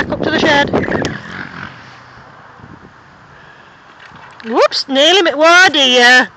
back up to the shed. Whoops, nearly, mi- wide dear.